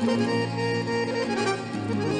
Thank you.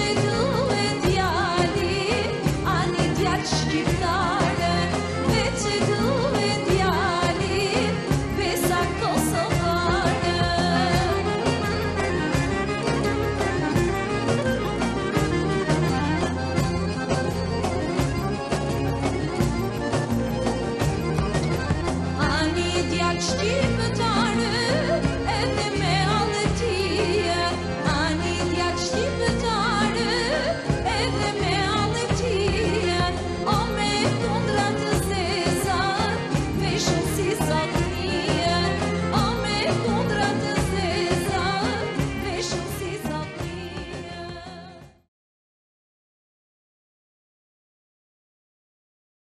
to